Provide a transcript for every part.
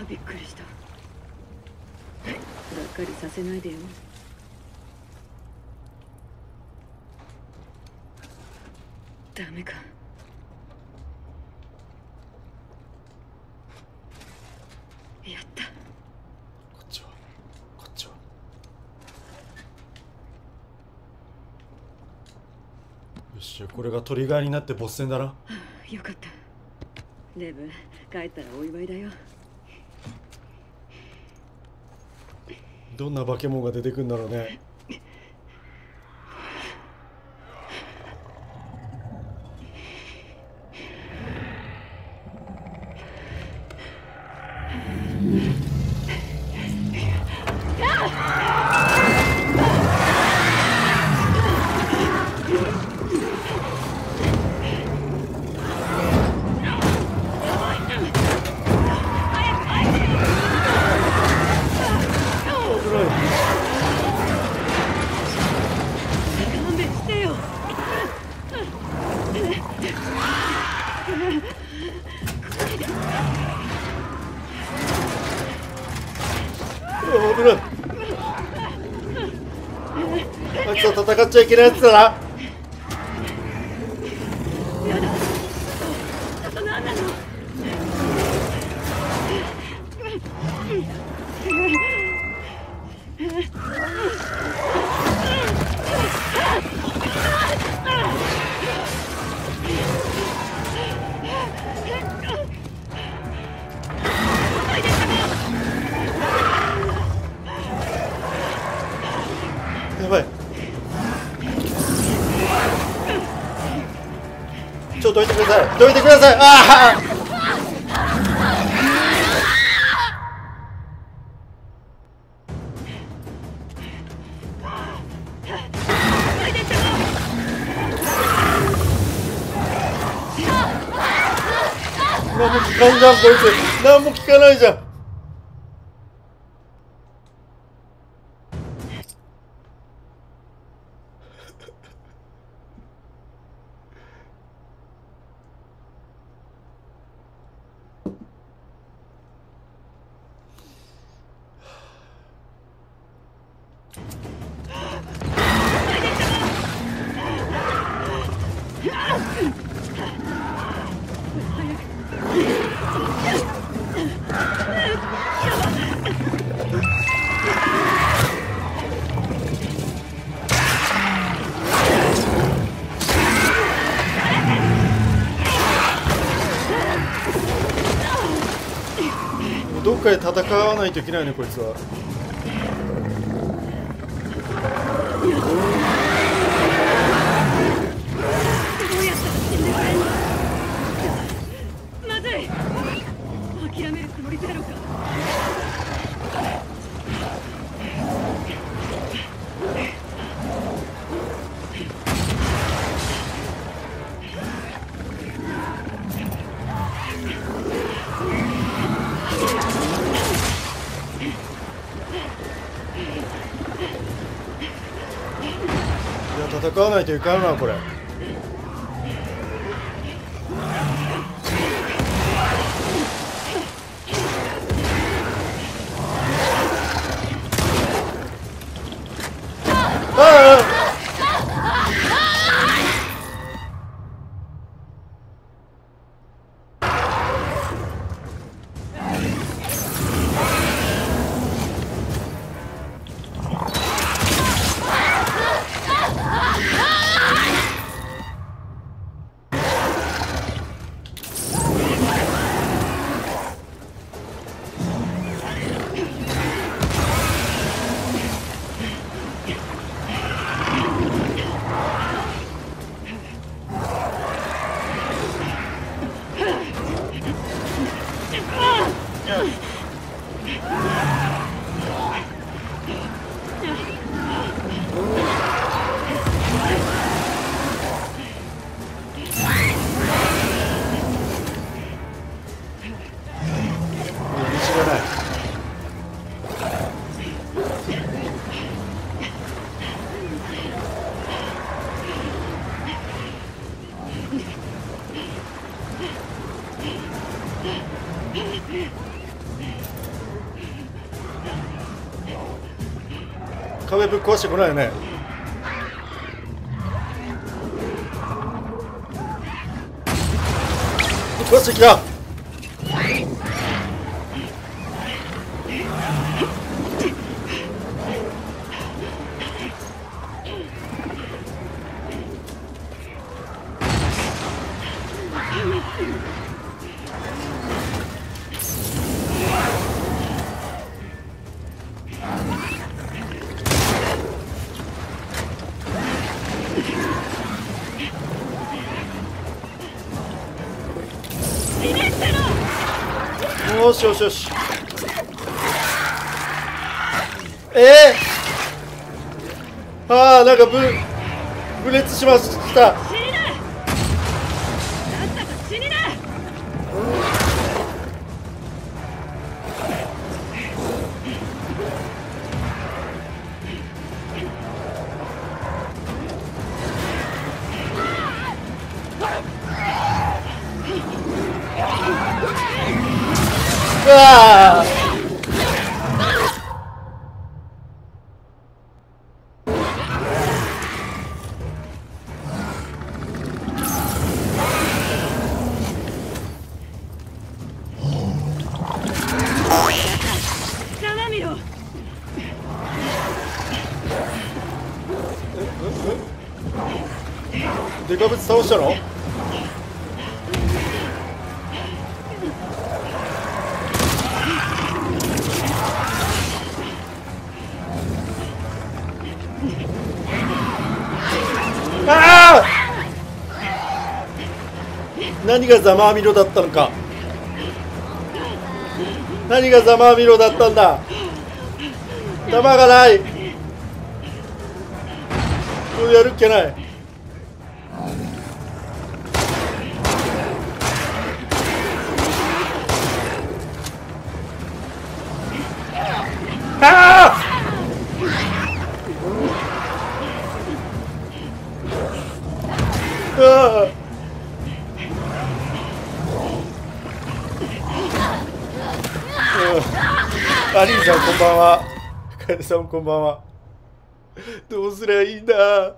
あびっくりした。がっかりさせないでよ。ダメか。やった。こっちは？こっちは？よしじゃあこれがトリガーになってボス戦だな。よかったデブ帰ったらお祝いだよ。どんな化け物が出てくんだろうね。ちゃいけないやつだな。ださい。ああ何も聞かんじゃんこいつ。何も聞かないじゃん。回戦わないといけないねこいつは。いや戦わないといかんなこれ。壁ぶっ壊してこないよね。ぶっ壊してきたよしよしよし。え？ー、ああなんかぶ分裂しました。うわ何がざまあみろだったのか？何がざまあみろだったんだ？弾がない。もうやるっけない。こんばんは。カエルさんこんばんは。どうすりゃいいんだ。あ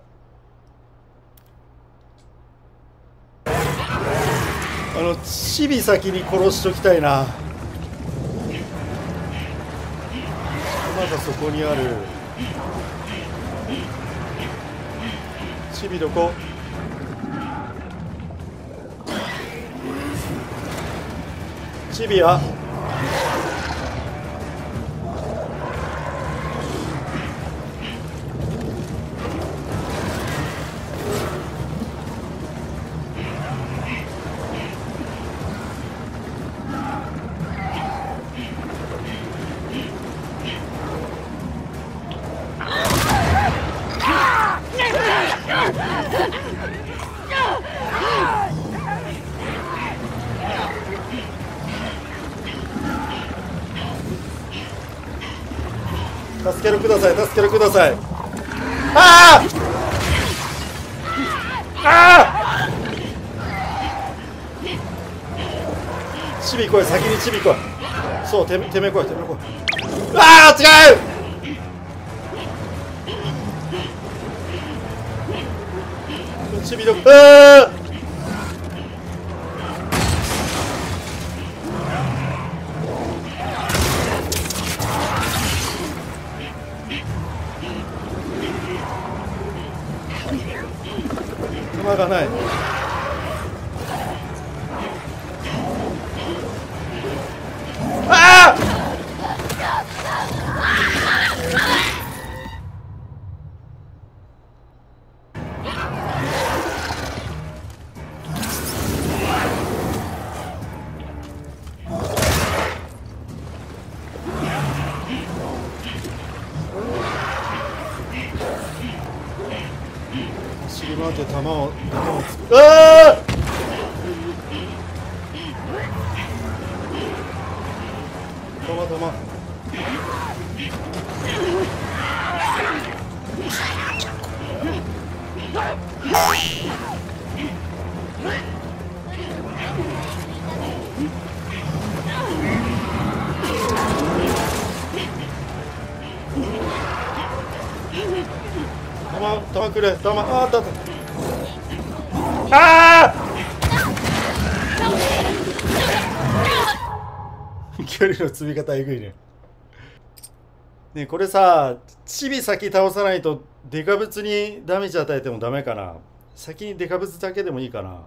のチビ先に殺しときたいな。まだそこにある。チビどこ？チビは？助けるください助けるください。ああああチビ来い先にチビ来い。そうてめてめえ来いてめえ来い。ああ違う！チビどこああがない。あ走り回って弾をくれ弾ああったあああ距離の積み方えぐいね。ねこれさチビ先倒さないとデカブツにダメージ与えてもダメかな。先にデカブツだけでもいいかな。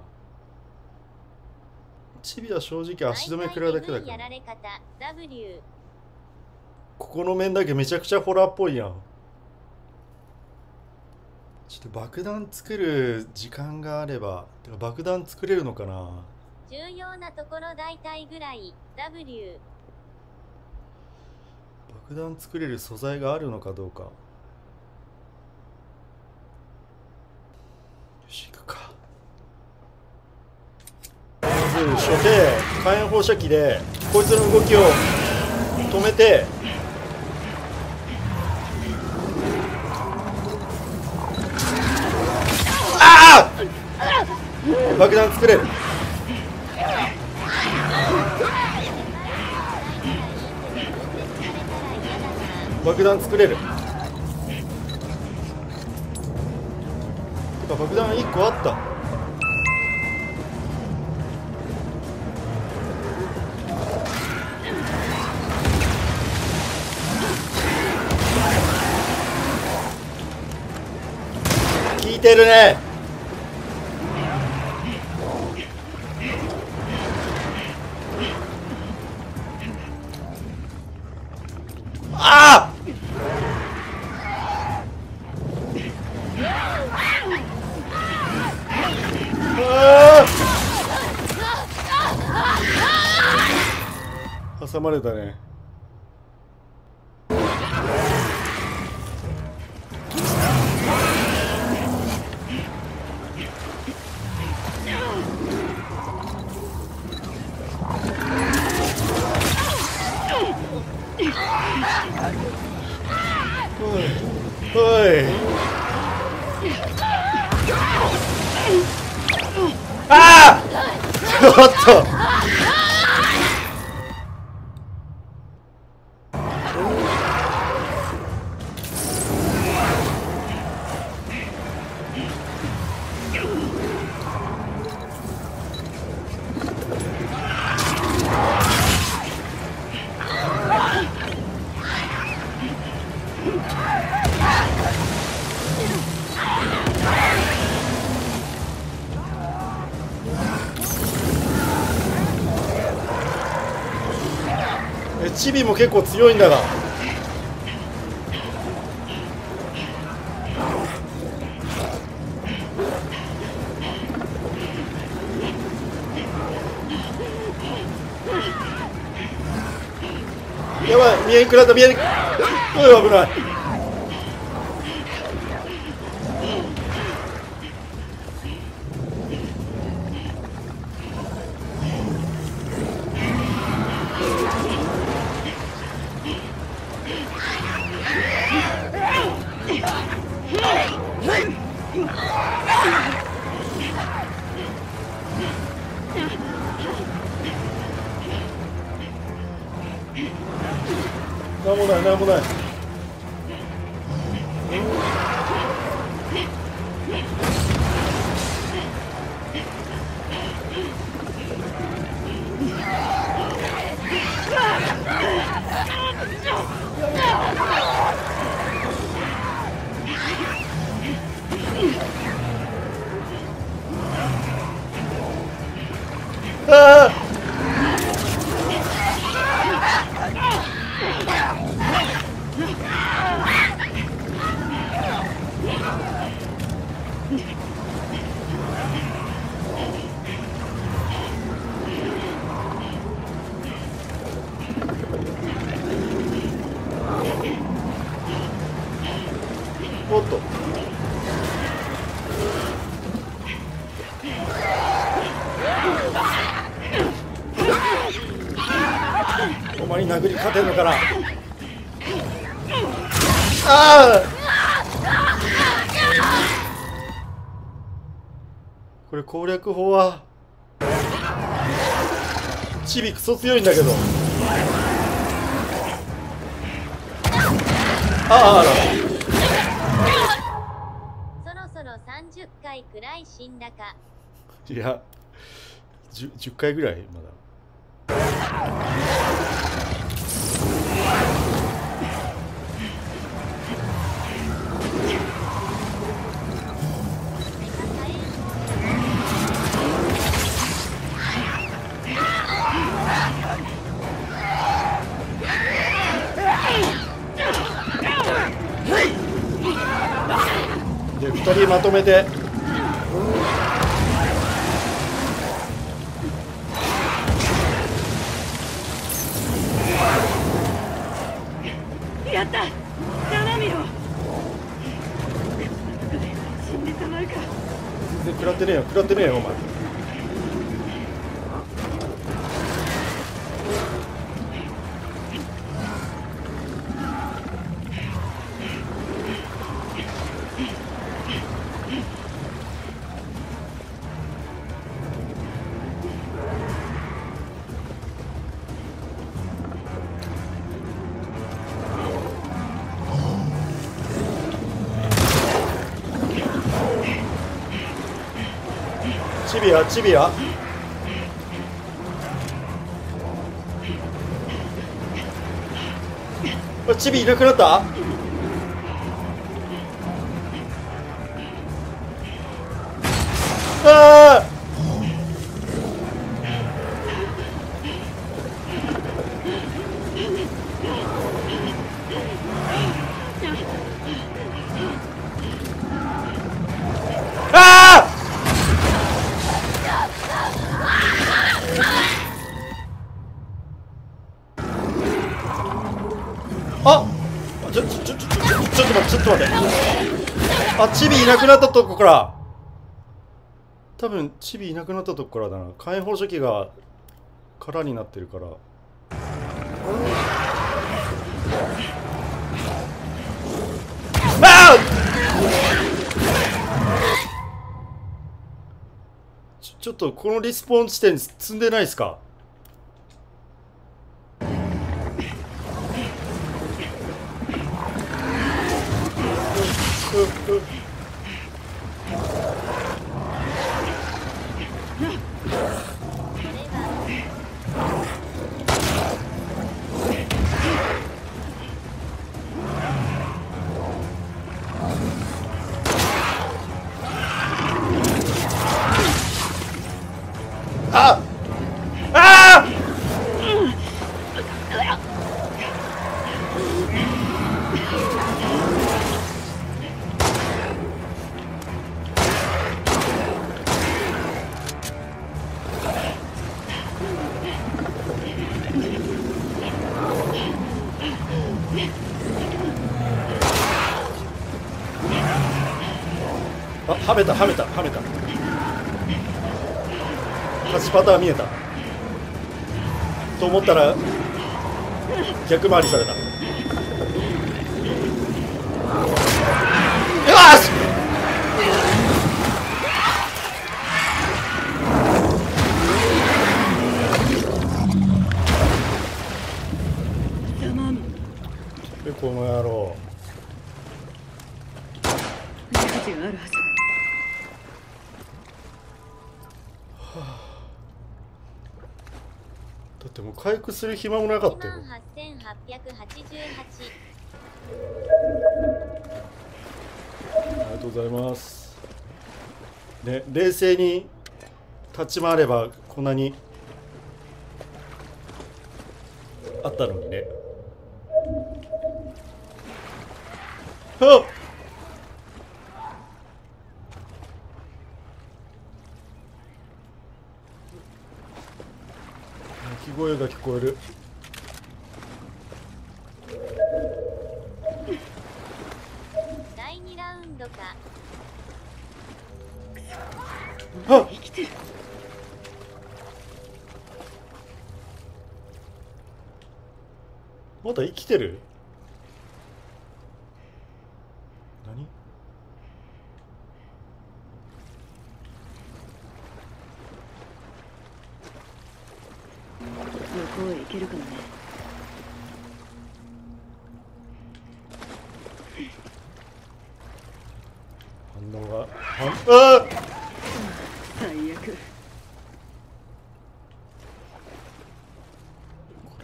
チビは正直足止め食らうだけだから。ここの面だけめちゃくちゃホラーっぽいやんちょっと爆弾作る時間があればてか爆弾作れるのかな？重要なところ大体ぐらい。W 爆弾作れる素材があるのかどうか。よし行くか。まず初手火炎放射器でこいつの動きを止めて爆弾作れる。爆弾作れる。てか爆弾1個あった。効いてるね。まれたね。結構強いんだが。やばい見えんくらった見えんうい危ない。これ攻略法はチビクソ強いんだけど。あああら。その10回くらい死んだか。いや 10, 10回ぐらいまだ。で2人まとめて。やった。生身を。死んでたまるか。全然食らってねえよ食らってねえよお前チビアチビアあチビいなくなっなくなったとこから。多分チビいなくなったとこからだな。火炎放射器が空になってるから。あーちょちょっとこのリスポーン地点積んでないですか？はめたはめたはめた。勝ちパターン見えた。と思ったら逆回りされた。よし！この野郎。価値があるはず。ってもう回復する暇もなかったよ。18888。ありがとうございます。ね冷静に立ち回ればこんなにあったのにね。あっき声が聞こえる。第2ラウンドか。あ生きてるまだ生きてる何向こうへ行けるかもね反応が反あ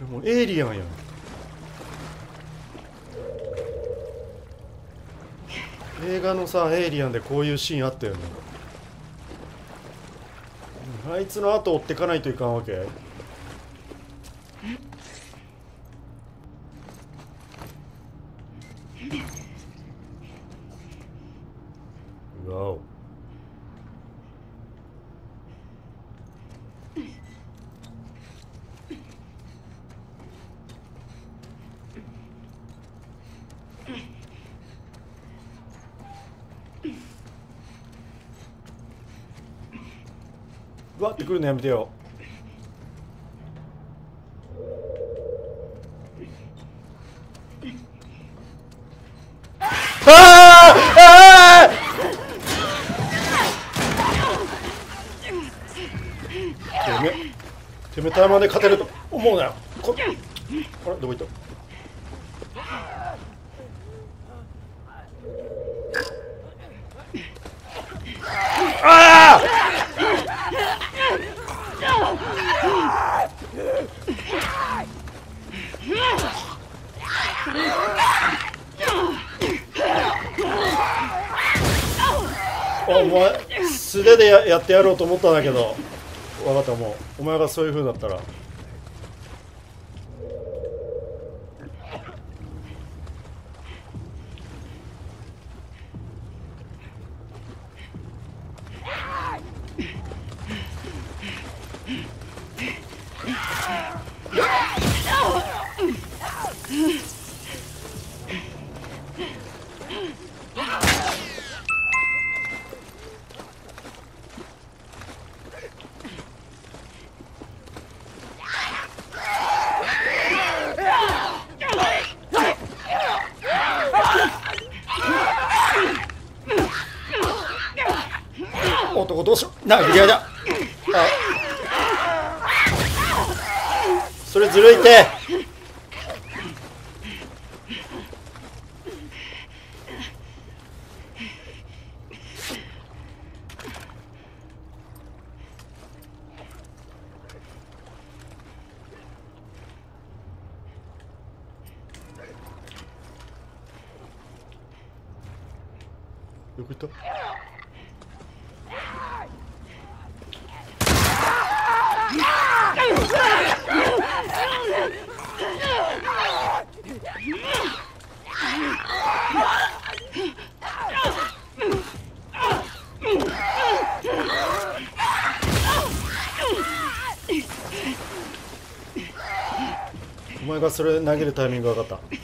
れもうエイリアンやん映画のさエイリアンでこういうシーンあったよね。あいつの後追ってかないといかんわけ。るのやめてよ。ああてめてめタイマーで勝てると思うなよ。こあれどこ行った？お前素手でやってやろうと思ったんだけど。分かったもう。お前がそういうふうだったら。な逃げだあ。それずるいて。どこ行った。がそれ投げるタイミング分かった。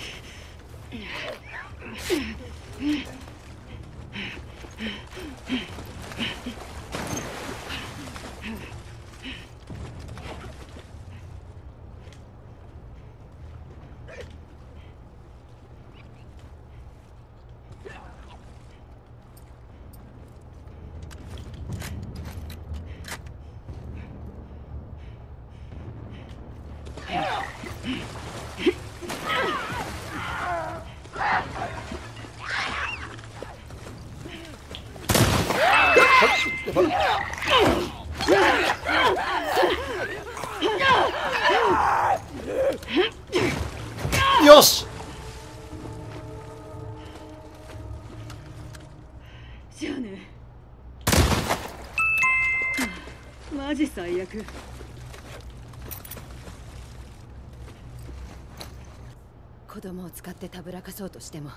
子供を使ってたぶらかそうとしても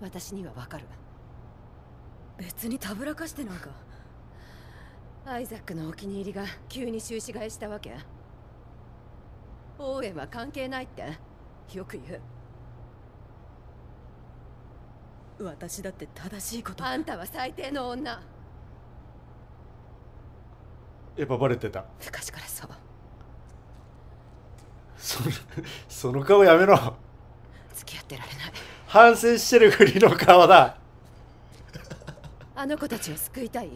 私にはわかる。別にたぶらかしてなんかアイザックのお気に入りが急に収支買いしたわけ？オーエンは関係ないってよく言う。私だって正しいこと。あんたは最低の女。やっぱバレてた。昔からそう。そ の顔やめろ付き合ってられない。反省してるふりの顔だ。あの子たちを救いたい。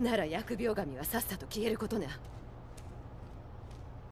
なら疫病神はさっさと消えることね